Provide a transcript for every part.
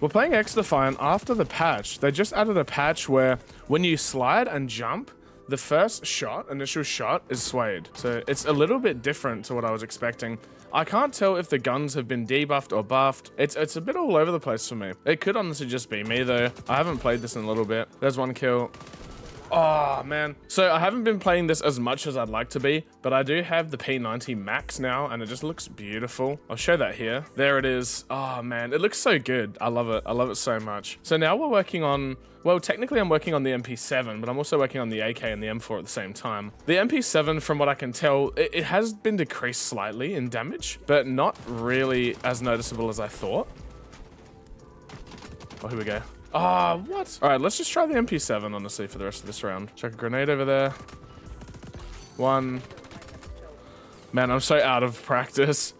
We're playing XDefiant after the patch. They just added a patch where when you slide and jump, the first shot, initial shot, is swayed. So it's a little bit different to what I was expecting. I can't tell if the guns have been debuffed or buffed. It's it's a bit all over the place for me. It could honestly just be me though. I haven't played this in a little bit. There's one kill. Oh, man. So I haven't been playing this as much as I'd like to be, but I do have the P90 Max now, and it just looks beautiful. I'll show that here. There it is. Oh, man. It looks so good. I love it. I love it so much. So now we're working on... Well, technically I'm working on the MP7, but I'm also working on the AK and the M4 at the same time. The MP7, from what I can tell, it, it has been decreased slightly in damage, but not really as noticeable as I thought. Oh, here we go. Ah, uh, what? All right, let's just try the MP7, honestly, for the rest of this round. Chuck a grenade over there. One. Man, I'm so out of practice.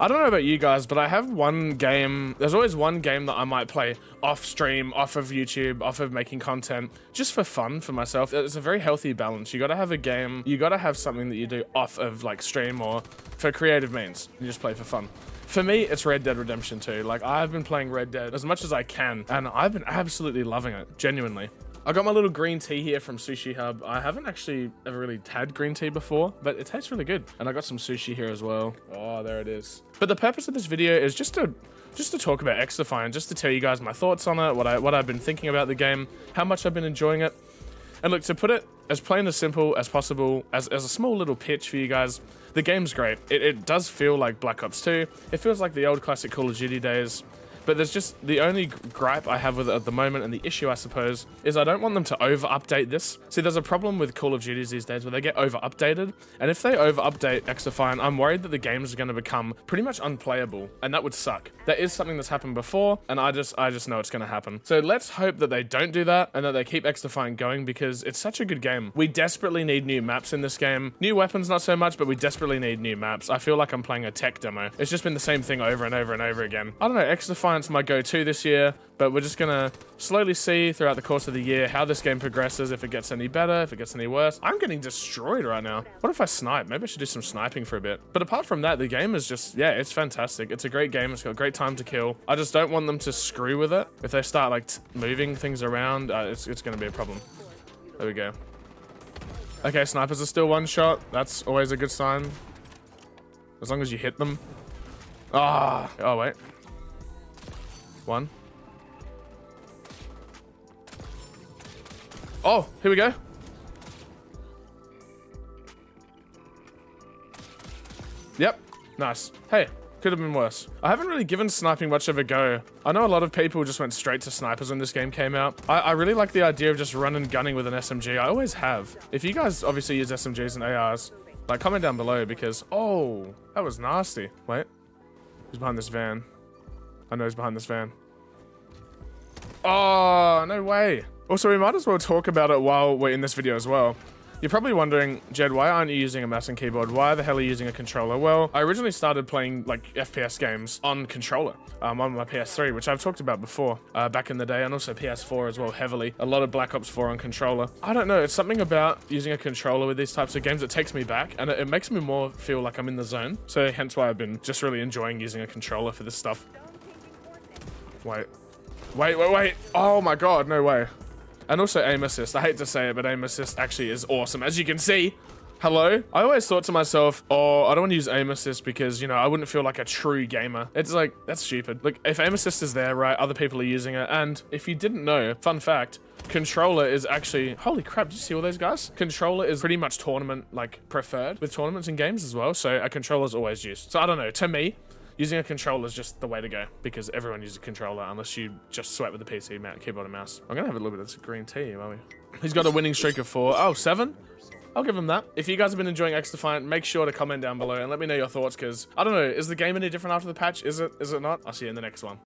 I don't know about you guys, but I have one game. There's always one game that I might play off stream, off of YouTube, off of making content, just for fun for myself. It's a very healthy balance. You got to have a game. You got to have something that you do off of like stream or for creative means. You just play for fun. For me, it's Red Dead Redemption 2. Like, I've been playing Red Dead as much as I can, and I've been absolutely loving it, genuinely. I got my little green tea here from Sushi Hub. I haven't actually ever really had green tea before, but it tastes really good. And I got some sushi here as well. Oh, there it is. But the purpose of this video is just to just to talk about XDefiant, just to tell you guys my thoughts on it, what I what I've been thinking about the game, how much I've been enjoying it. And look, to put it as plain as simple as possible, as, as a small little pitch for you guys, the game's great. It, it does feel like Black Ops 2. It feels like the old classic Call of Duty days. But there's just the only gripe I have with it at the moment, and the issue, I suppose, is I don't want them to over update this. See, there's a problem with Call of Duties these days where they get over updated, and if they over update XDefiant, I'm worried that the games are going to become pretty much unplayable, and that would suck. That is something that's happened before, and I just I just know it's going to happen. So let's hope that they don't do that, and that they keep XDefiant going because it's such a good game. We desperately need new maps in this game. New weapons, not so much, but we desperately need new maps. I feel like I'm playing a tech demo. It's just been the same thing over and over and over again. I don't know, My go-to this year, but we're just gonna slowly see throughout the course of the year how this game progresses, if it gets any better, if it gets any worse. I'm getting destroyed right now. What if I snipe? Maybe I should do some sniping for a bit. But apart from that, the game is just, yeah, it's fantastic. It's a great game. It's got great time to kill. I just don't want them to screw with it. If they start like moving things around, uh, it's, it's gonna be a problem. There we go. Okay, snipers are still one shot. That's always a good sign. As long as you hit them. Ah, oh, oh wait. One. Oh, here we go. Yep, nice. Hey, could have been worse. I haven't really given sniping much of a go. I know a lot of people just went straight to snipers when this game came out. I, I really like the idea of just running gunning with an SMG. I always have. If you guys obviously use SMGs and ARs, like comment down below because, oh, that was nasty. Wait, who's behind this van? I know he's behind this van. Oh, no way. Also, we might as well talk about it while we're in this video as well. You're probably wondering, Jed, why aren't you using a mouse and keyboard? Why the hell are you using a controller? Well, I originally started playing like FPS games on controller, um, on my PS3, which I've talked about before uh, back in the day, and also PS4 as well, heavily. A lot of Black Ops 4 on controller. I don't know, it's something about using a controller with these types of games that takes me back, and it, it makes me more feel like I'm in the zone. So hence why I've been just really enjoying using a controller for this stuff. Wait. Wait, wait, wait. Oh my god, no way. And also aim assist. I hate to say it, but aim assist actually is awesome. As you can see, hello? I always thought to myself, oh, I don't want to use aim assist because, you know, I wouldn't feel like a true gamer. It's like, that's stupid. Look, if aim assist is there, right, other people are using it. And if you didn't know, fun fact, controller is actually, holy crap, did you see all those guys? Controller is pretty much tournament, like, preferred with tournaments and games as well. So a controller is always used. So I don't know, to me, Using a controller is just the way to go because everyone uses a controller unless you just sweat with the PC, keyboard and mouse. I'm gonna have a little bit of green tea, are we? He's got a winning streak of four. Oh, seven? I'll give him that. If you guys have been enjoying XDefiant, make sure to comment down below and let me know your thoughts because, I don't know, is the game any different after the patch? Is it? Is it not? I'll see you in the next one.